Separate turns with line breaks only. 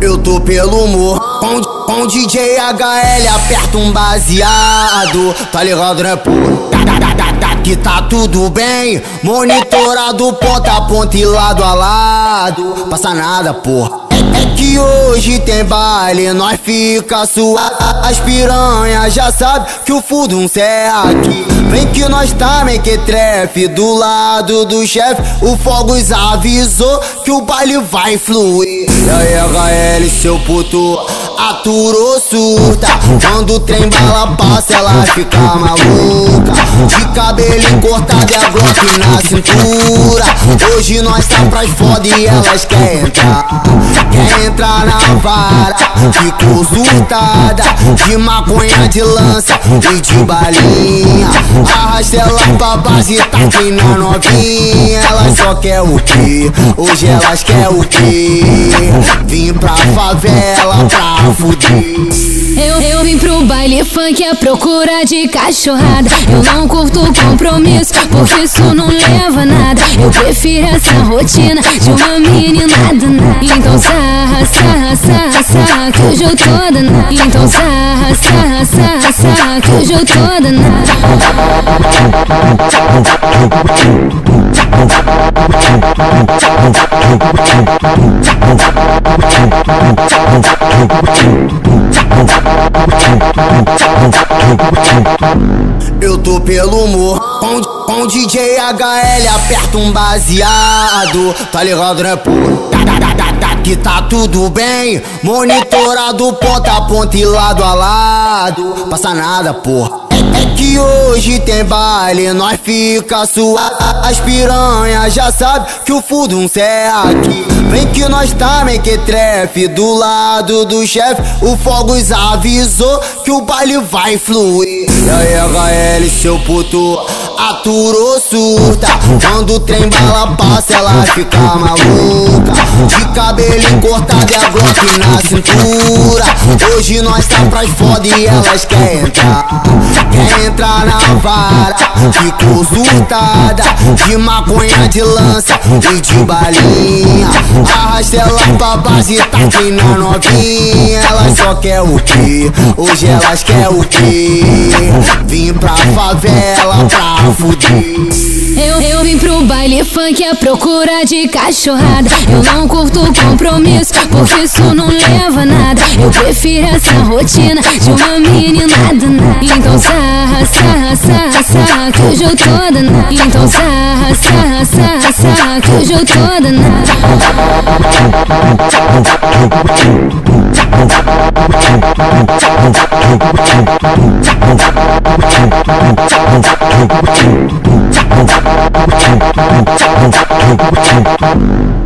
Eu tô pelo morro, com, com DJ HL aperta um baseado, tá ligado né pô? Que tá tudo bem, monitorado ponta a ponta e lado a lado, passa nada porra. Hoje tem baile, nós fica suave. As piranhas já sabe que o fundo é aqui. Vem que nós tá mequetrefe do lado do chefe. O Fogos avisou que o baile vai fluir. E aí, HL, seu puto, aturou surta. Quando o trem bala passa, ela fica maluca. De cabelo cortado e a Glock na cintura. Hoje nós tá pras foda e elas querem entrar. Quer entrar na vara, ficou surtada. De maconha de lança e de balinha. Arrasta ela pra base, tá aqui na novinha. Ela só quer o que? Hoje elas quer o que? Vim pra favela pra
Eu, eu vim pro baile funk à procura de cachorrada. Eu não curto compromisso, porque isso não leva a nada. Eu prefiro essa rotina de uma meninada. Então sarra, sarra, sarra, sarra, que hoje eu tô danada. Então sarra, sarra, sarra, sarra, que hoje eu tô danada.
Eu tô pelo morro, com, DJ HL aperta um baseado, tá ligado né pô? Que tá tudo bem, monitorado ponta a ponta e lado a lado, passa nada porra. Hoje tem baile, nós fica suave. As piranhas já sabe que o fundo é aqui. Vem que nós tá mequetrefe do lado do chefe. O Fogos avisou que o baile vai fluir. E aí, HL, seu puto, aturou surta. Quando o trem bala passa, ela fica maluca. De cabelo cortado e a Glock na cintura. Hoje nós tá pras foda e elas querem entrar. Na vara, ficou surtada. De maconha de lança e de balinha. Arrasta ela pra base, tá aqui na novinha. Ela só quer o que? Hoje elas quer o que? Vim pra favela pra fuder.
Eu, eu pro baile funk à procura de cachorrada. Eu não curto compromisso, porque isso não leva a nada. Eu prefiro essa rotina de uma meninada. Então sarra, sarra, sarra, sarra, que hoje eu tô danada. Então sarra, sarra, sarra, sarra, que hoje eu tô danada.
咋弄
咋弄我听不懂咋弄咋弄不懂